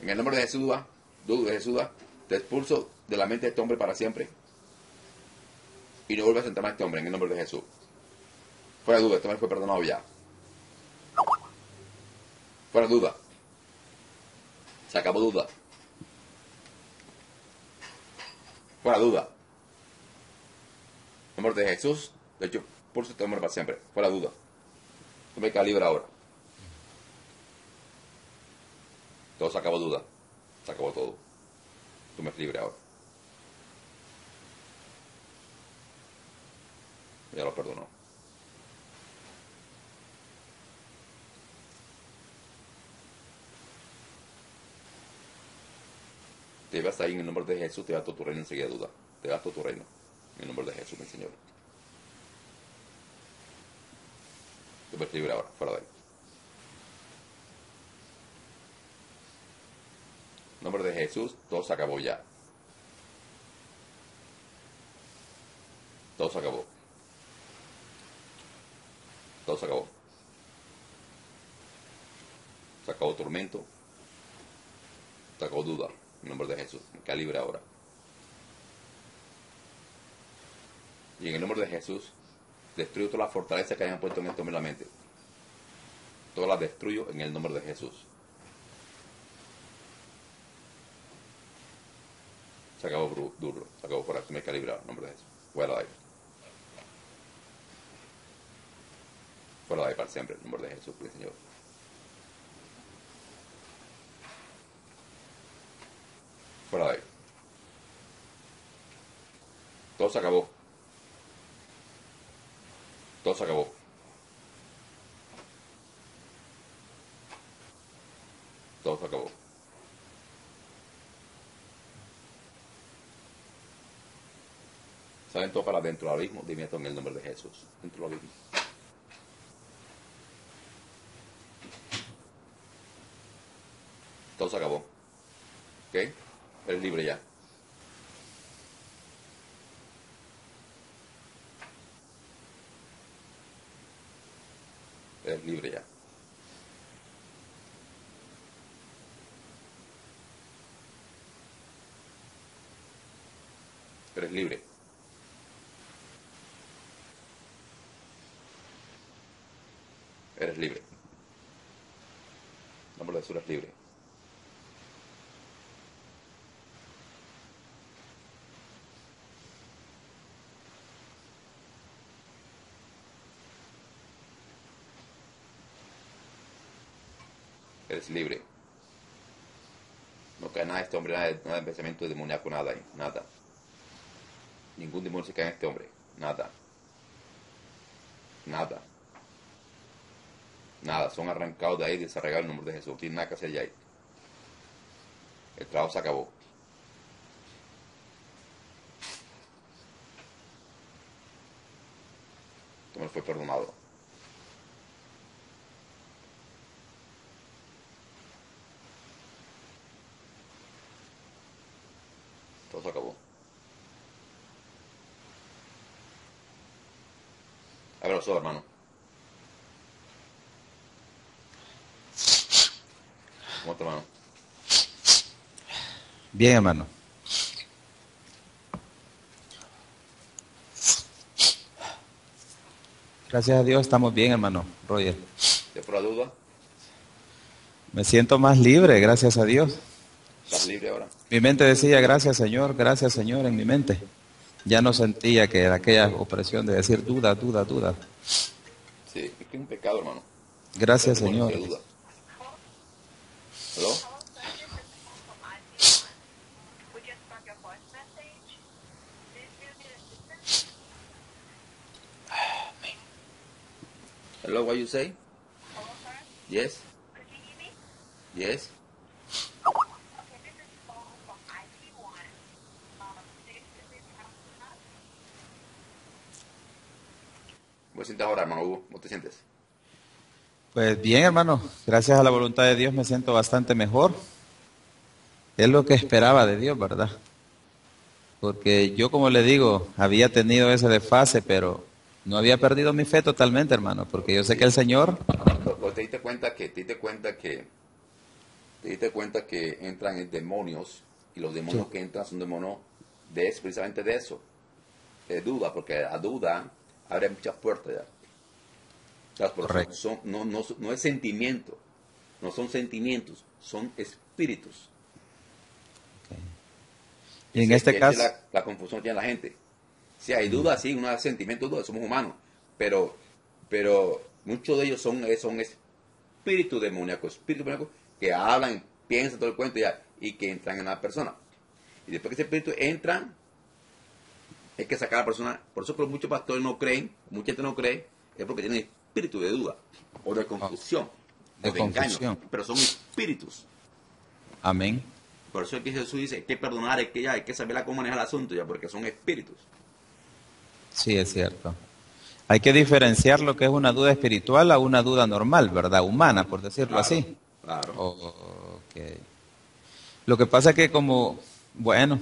En el nombre de Jesús, duda, Jesús, te expulso de la mente de este hombre para siempre. Y no vuelvas a entrar a este hombre en el nombre de Jesús. Fuera duda, este hombre fue perdonado ya. Fuera duda. Se acabó duda. Fuera duda. Nombre de Jesús, de hecho, por su hombre para siempre. Fuera duda. Tú me libre ahora. Todo se acabó duda. Se acabó todo. Tú me libre ahora. Ya lo perdonó. Te vas ahí en el nombre de Jesús, te va todo tu reino enseguida duda. Te va todo tu reino. En el nombre de Jesús, mi Señor. Tú puedes libre ahora, fuera de ahí. En nombre de Jesús, todo se acabó ya. Todo se acabó. Todo se acabó. Se acabó tormento. Se acabó duda. En nombre de Jesús. Me queda libre ahora. Y en el nombre de Jesús, destruyo toda la fortaleza que hayan puesto en hombre en la mente. Todas las destruyo en el nombre de Jesús. Se acabó duro. Se acabó por aquí. Me queda librado. En nombre de Jesús. Fuera de ahí. Fuera de ahí para siempre. En nombre de Jesús, Señor. Fuera de ahí. Todo se acabó. Todo se acabó. Todo se acabó. Salen todos para adentro del abismo. Dime esto en el nombre de Jesús. Dentro del abismo. Todo se acabó. ¿Ok? Eres libre ya. Eres libre ya. Eres libre. Eres libre. De Jesús eres libre. No cae nada en este hombre, nada de, nada de pensamiento demoníaco, nada nada. Ningún demonio se cae en este hombre, nada. Nada. Nada, son arrancados de ahí, desarraigados en el nombre de Jesús. Tiene nada que hacer ya ahí. El trabajo se acabó. Esto me fue perdonado. Todo se acabó. Ojos, hermano. ¿Cómo está, hermano? Bien, hermano. Gracias a Dios estamos bien, hermano Roger. ¿Te por la duda? Me siento más libre, gracias a Dios. ¿Estás libre ahora? Mi mente decía, gracias Señor, gracias Señor, en mi mente. Ya no sentía que era aquella opresión de decir duda, duda, duda. Sí, es que es un pecado, hermano. Gracias Señor. duda. Hello, what you say? Yes? Yes? Okay, this is Paul from IP1. This is how ¿Cómo te sientes ahora? ¿Cómo te sientes? Pues bien, hermano, gracias a la voluntad de Dios me siento bastante mejor. Es lo que esperaba de Dios, ¿verdad? Porque yo, como le digo, había tenido ese desfase, pero no había perdido mi fe totalmente, hermano, porque yo sé que el Señor, pero te diste cuenta que, te diste cuenta que, te diste cuenta que entran en demonios y los demonios Sí. que entran son demonios de eso, precisamente de eso, de duda, porque la duda abre muchas puertas ya. Pero Correcto. son- no, no, no es sentimiento, no son sentimientos, son espíritus. y en este caso, es la, la confusión que tiene la gente. Si hay dudas, sí, uno hay sentimientos, dudas, somos humanos, pero, pero muchos de ellos son, eh, son espíritus demoníacos, espíritus demoníacos que hablan, piensan todo el cuento ya, y que entran en la persona. Y después que ese espíritu entran, hay que sacar a la persona. Por eso que muchos pastores no creen, mucha gente no cree, es porque tienen espíritu de duda o de confusión De o de engaño. Pero son espíritus. Amén. Por eso es que Jesús dice, hay que perdonar, hay que ya, hay que saber cómo manejar el asunto ya, porque son espíritus. Sí, es cierto. Hay que diferenciar lo que es una duda espiritual a una duda normal, ¿verdad? Humana, por decirlo Claro, así. Claro. Ok. Lo que pasa es que como, bueno,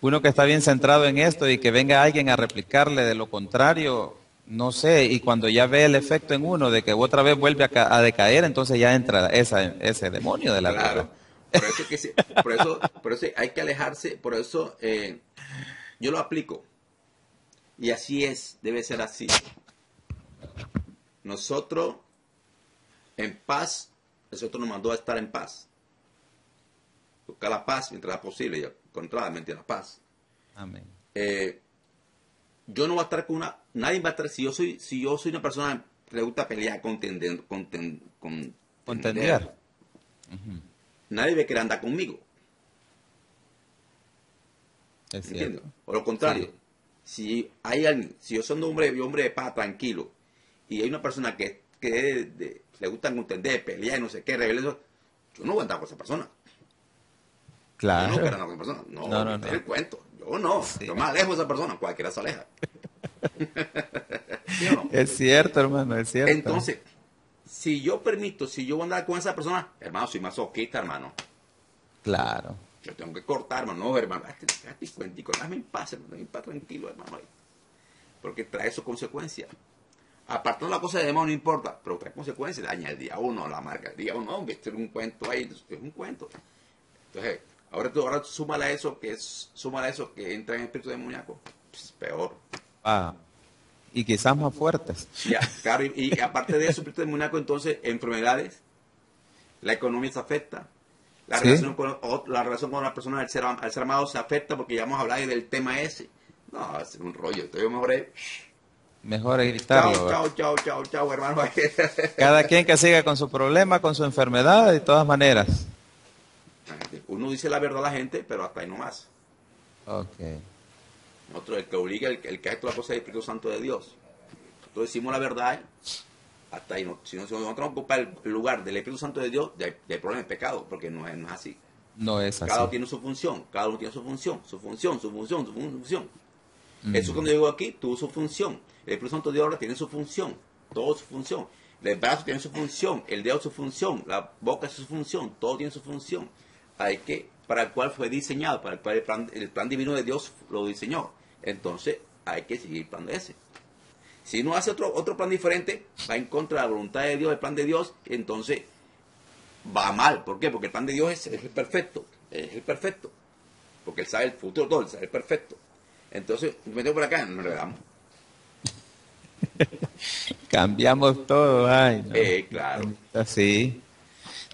uno que está bien centrado en esto y que venga alguien a replicarle de lo contrario, no sé, y cuando ya ve el efecto en uno de que otra vez vuelve a, ca- a decaer, entonces ya entra esa, ese demonio de la Claro. Por eso, que por eso, por eso hay que alejarse, por eso eh, yo lo aplico. Y así es, debe ser así. Nosotros, en paz, nosotros nos mandó a estar en paz. Buscar la paz mientras sea posible y encontradamente la paz. Amén. Eh, yo no voy a estar con una, nadie va a estar, si yo soy, si yo soy una persona que le gusta pelear, contender, conten- con, Contender. nadie va a querer andar conmigo. Cierto. O lo contrario, si hay alguien, si yo soy un hombre, un hombre de paz, tranquilo, y hay una persona que, que de- de- le gusta contender, pelear y no sé qué, rebelde, yo no voy a andar con esa persona. Yo no quiero Claro. andar con esa persona. No, No, no, no, no. el cuento. Yo no. Sí. Yo me alejo de esa persona, cualquiera se aleja. <laughs> ¿Sí no? Es cierto, hermano, es cierto. Entonces, si yo permito, si yo voy a andar con esa persona, hermano, soy masoquista, hermano. Claro. Yo tengo que cortar, hermano. No, hermano, hazte, cuentico, déjame en paz, hermano, en paz, tranquilo, hermano. Porque trae sus consecuencias. Apartando la cosa de demás no importa, pero trae consecuencias. Daña el día uno, la marca el día uno, que esto es un cuento ahí, es un cuento. Entonces, ahora tú, ahora tú súmale a eso, que es, súmale a eso que entra en espíritu demoníaco, pues peor. Ah, y quizás más fuertes. Ya, claro, y, y aparte de eso, espíritu demoníaco, entonces, enfermedades, la economía se afecta, la, Sí. relación, con, o- la relación con las personas del ser, al ser amado se afecta porque ya vamos a hablar del tema ese. No, es un rollo. Entonces yo mejor es, Mejor evitarlo. chao, ¿verdad? chao, chao, chao, chao, hermano. <laughs> Cada quien que siga con su problema, con su enfermedad, de todas maneras. Uno dice la verdad a la gente, pero hasta ahí no más. Ok. Nosotros, el que obliga, el, el que hace toda la cosa es el Espíritu Santo de Dios. Nosotros decimos la verdad, hasta ahí no. Si no- si nosotros ocupar el lugar del Espíritu Santo de Dios, ya hay, ya hay problema de pecado, porque no es, no es así. No es así. Cada uno tiene su función, cada uno tiene su función, su función, su función, su función. Mm. Eso cuando llegó aquí tuvo su función. El Espíritu Santo de Dios ahora tiene su función, todo su función. El brazo tiene su función, el dedo su función, la boca su función, todo tiene su función. Hay que, para el cual fue diseñado, para el cual el plan, el plan divino de Dios lo diseñó. Entonces hay que seguir el plan de ese. Si uno hace otro, otro plan diferente, va en contra de la voluntad de Dios, el plan de Dios, entonces va mal. ¿Por qué? Porque el plan de Dios es, es el perfecto. Es el perfecto. Porque Él sabe el futuro todo, Él sabe el perfecto. Entonces, me meto por acá, nos enredamos. <laughs> Cambiamos todo. Ay, no. Eh, claro. Así.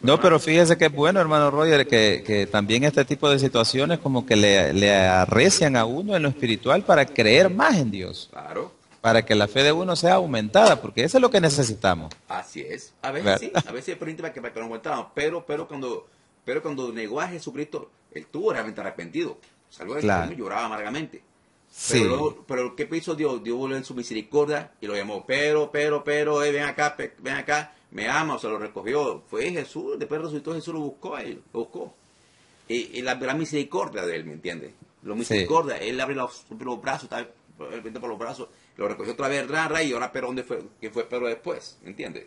No, pero fíjese que es bueno, hermano Roger, que, que también este tipo de situaciones como que le, le arrecian a uno en lo espiritual para creer más en Dios, Claro. Para que la fe de uno sea aumentada, porque eso es lo que necesitamos. Así es. A veces ¿Verdad? sí, a veces es para que, para que nos aguantamos. Pero, pero cuando, pero cuando negó a Jesucristo, él estuvo realmente arrepentido. Claro. infierno y lloraba amargamente. Sí. Pero, luego- pero ¿qué hizo Dios? Dios volvió en su misericordia y lo llamó. Pero, pero, pero, eh, ven acá, pe- ven acá, me ama, o se lo recogió. Fue Jesús, después resucitó Jesús, lo buscó a él, lo buscó. Y, y la, la misericordia de él, ¿me entiendes? La misericordia, él abrió los, los brazos, él vino por los brazos, lo recogió otra vez, ra, ra, y ahora pero dónde fue, que fue pero después, ¿me entiendes?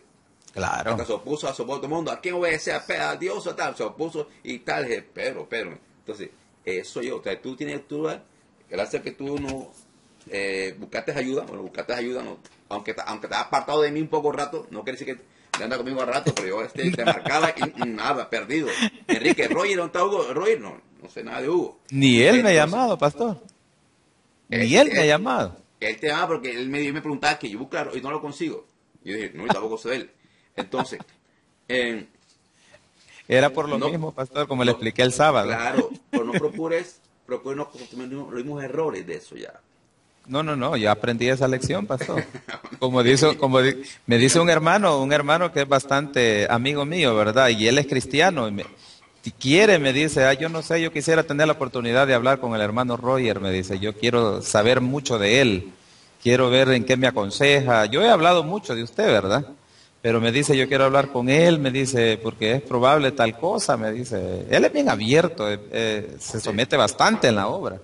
Claro. Hasta se opuso a su todo el mundo. ¿A quién obedece? A, a Dios o tal. Se opuso y tal. dije, Pero, pero. Entonces, eso yo. O sea, tú tienes, tú, gracias a que tú no eh, buscaste ayuda, bueno, buscaste ayuda, no, aunque, aunque te has apartado de mí un poco rato, no quiere decir que te andas conmigo a rato, pero yo este, te marcaba y <laughs> nada, perdido. Enrique, Roger, ¿dónde está Hugo? Roger, no, no sé nada de Hugo. Ni él me ha llamado, pastor. Ni Él- él me ha él- llamado. Él te llama porque él me, me preguntaba que yo buscar y no lo consigo. Y yo dije, no, yo tampoco sé de él. Entonces, eh, Era por lo No. mismo, pastor, como le No, expliqué el sábado. Claro, pero no <laughs> procures, procures no cometer los mismos errores de eso ya. No, no, no, yo aprendí esa lección, pastor. <laughs> Como dice, como di- me dice un hermano, un hermano que es bastante amigo mío, ¿verdad? Y él es cristiano. Y, me- si quiere, me dice, ah, yo no sé, yo quisiera tener la oportunidad de hablar con el hermano Roger, me dice, yo quiero saber mucho de él, quiero ver en qué me aconseja. Yo he hablado mucho de usted, ¿verdad? Pero me dice, yo quiero hablar con él, me dice, porque es probable tal cosa, me dice. Él es bien abierto, eh, eh, se somete bastante en la obra.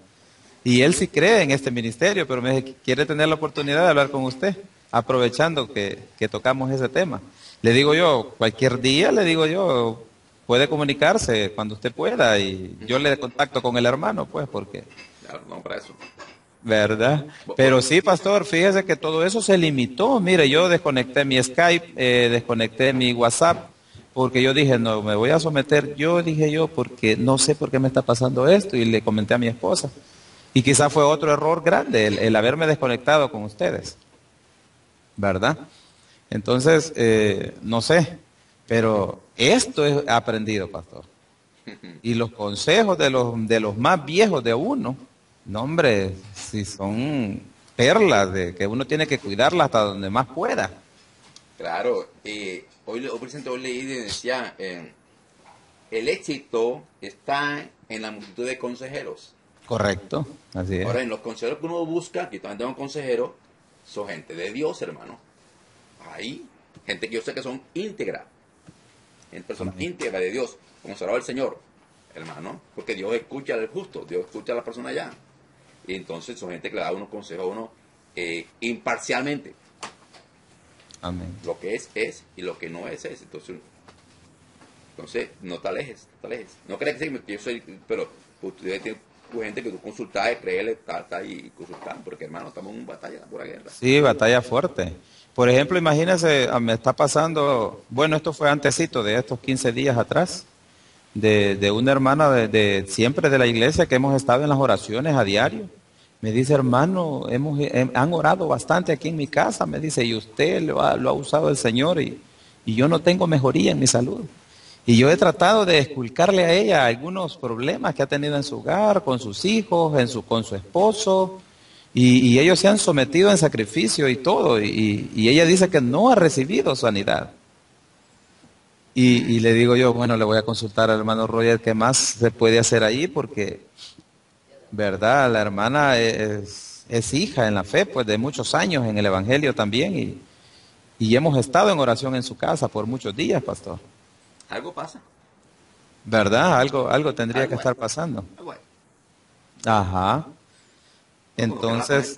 Y él sí cree en este ministerio, pero me dice, quiere tener la oportunidad de hablar con usted, aprovechando que, que tocamos ese tema. Le digo yo, cualquier día, le digo yo, puede comunicarse cuando usted pueda y yo le contacto con el hermano, pues, porque... Claro, no, para eso. ¿Verdad? Pero sí, pastor, fíjese que todo eso se limitó. Mire, yo desconecté mi Skype, eh, desconecté mi WhatsApp, porque yo dije, no, me voy a someter. Yo dije yo, porque no sé por qué me está pasando esto, y le comenté a mi esposa. Y quizá fue otro error grande el, el haberme desconectado con ustedes. ¿Verdad? Entonces, eh, no sé, pero esto he aprendido, pastor. Y los consejos de los, de los más viejos de uno, no hombre, si son perlas de que uno tiene que cuidarlas hasta donde más pueda. Claro, eh, hoy, hoy, presente, hoy leí y decía, eh, el éxito está en la multitud de consejeros. Correcto, así es. Ahora, en los consejeros que uno busca, que también tengo consejeros, son gente de Dios, hermano. Ahí, gente que yo sé que son íntegras, en personas Amén. íntegras de Dios, como será el Señor, hermano, porque Dios escucha al justo, Dios escucha a la persona allá. Y entonces son gente que le da unos consejos a uno eh, imparcialmente. Amén. Lo que es, es, y lo que no es, es. Entonces, entonces no te alejes, no te alejes. No creas que yo soy, pero pues, debes tener tu gente que tú consultas, creerle, está, está ahí consultando, porque hermano, estamos en una batalla, pura guerra. Sí, batalla fuerte. Por ejemplo, imagínense, ah, me está pasando, bueno, esto fue antesito de estos 15 días atrás, de, una hermana de, siempre de la iglesia que hemos estado en las oraciones a diario. Me dice, hermano, hemos, hem- han orado bastante aquí en mi casa, me dice, y usted lo ha, lo ha usado el Señor y, y yo no tengo mejoría en mi salud. Y yo he tratado de esculcarle a ella algunos problemas que ha tenido en su hogar, con sus hijos, en su, con su esposo, y, y ellos se han sometido en sacrificio y todo, y, y ella dice que no ha recibido sanidad. Y, y le digo yo, bueno, le voy a consultar al hermano Roger qué más se puede hacer ahí, porque, verdad, la hermana es, es hija en la fe, pues de muchos años en el Evangelio también, y, y hemos estado en oración en su casa por muchos días, pastor. Algo pasa. ¿Verdad? Algo, algo tendría Algo que estar pasando. Algo. Ajá. Entonces.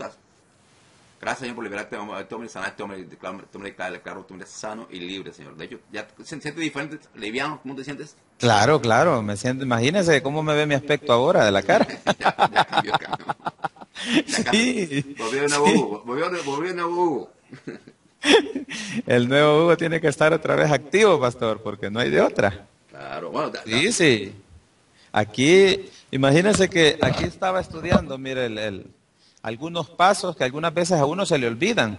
Gracias, Señor, por liberarte. Vamos a este hombre sanar, este hombre declaro, este hombre declaro, este hombre sano y libre, Señor. De hecho, ya se siente diferente, liviano, ¿cómo te sientes? claro, claro, me siento, imagínese cómo me ve mi aspecto ahora de la cara. <laughs> ya, ya cambió, cambió. Ya cambió. Sí, Volvió de nuevo sí. Hugo. Volvió, de- volvió de nuevo Hugo. <laughs> El nuevo Hugo tiene que estar otra vez activo, pastor, porque no hay de otra. Claro, bueno, da- Sí, sí. Aquí, imagínense que aquí estaba estudiando, mire, el- el- algunos pasos que algunas veces a uno se le olvidan.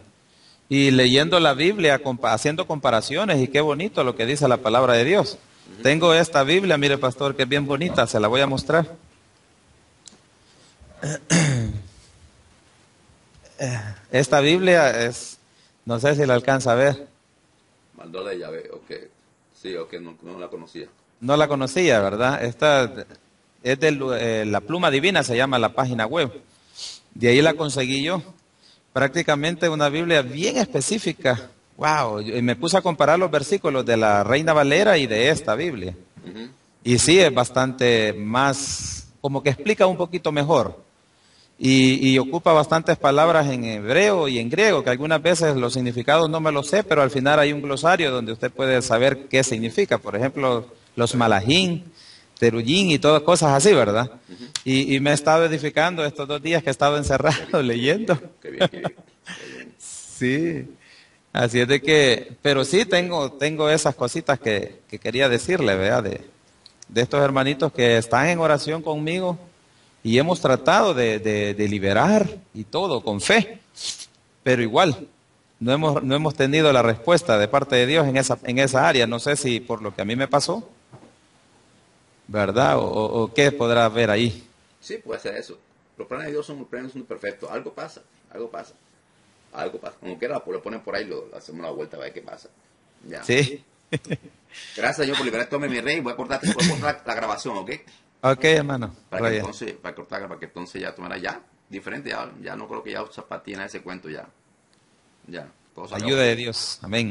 Y leyendo la Biblia, compa- haciendo comparaciones, y qué bonito lo que dice la palabra de Dios. Tengo esta Biblia, mire, pastor, que es bien bonita, se la voy a mostrar. <clears throat> Esta Biblia es, no sé si la alcanza a ver. Mandó la llave, ok. Sí, ok, no, no la conocía. No la conocía, ¿verdad? Esta es de la pluma divina, se llama la página web. De ahí la conseguí yo. Prácticamente una Biblia bien específica. Wow, y me puse a comparar los versículos de la Reina Valera y de esta Biblia. Y sí, es bastante más, como que explica un poquito mejor. Y, y ocupa bastantes palabras en hebreo y en griego, que algunas veces los significados no me los sé, pero al final hay un glosario donde usted puede saber qué significa. Por ejemplo, los malajín, terullín y todas cosas así, ¿verdad? y, y me he estado edificando estos dos días que he estado encerrado <laughs> leyendo. Qué bien, qué bien. Qué bien. Sí, así es de que, pero sí tengo, tengo esas cositas que, que quería decirle, ¿verdad? De, de estos hermanitos que están en oración conmigo y hemos tratado de, de- de liberar y todo con fe, pero igual no hemos, no hemos tenido la respuesta de parte de Dios en esa, en esa área. No sé si por lo que a mí me pasó, ¿verdad? O, o- qué podrá haber ahí. Sí, puede ser eso. Los planes de Dios son los planes son perfectos. Algo pasa, algo pasa. Algo pasa. Como quiera, lo ponen por ahí, lo, hacemos la vuelta a ver qué pasa. Ya. Sí, <laughs> Gracias, Señor, por liberar esto, mi rey. Voy a cortar, voy a cortar la grabación, ¿ok? Ok, hermano. Para que, entonces, para cortar, para que entonces ya tomara ya, diferente, ya, ya no creo que ya patina ese cuento ya. Ya. Ayuda de Dios. Amén.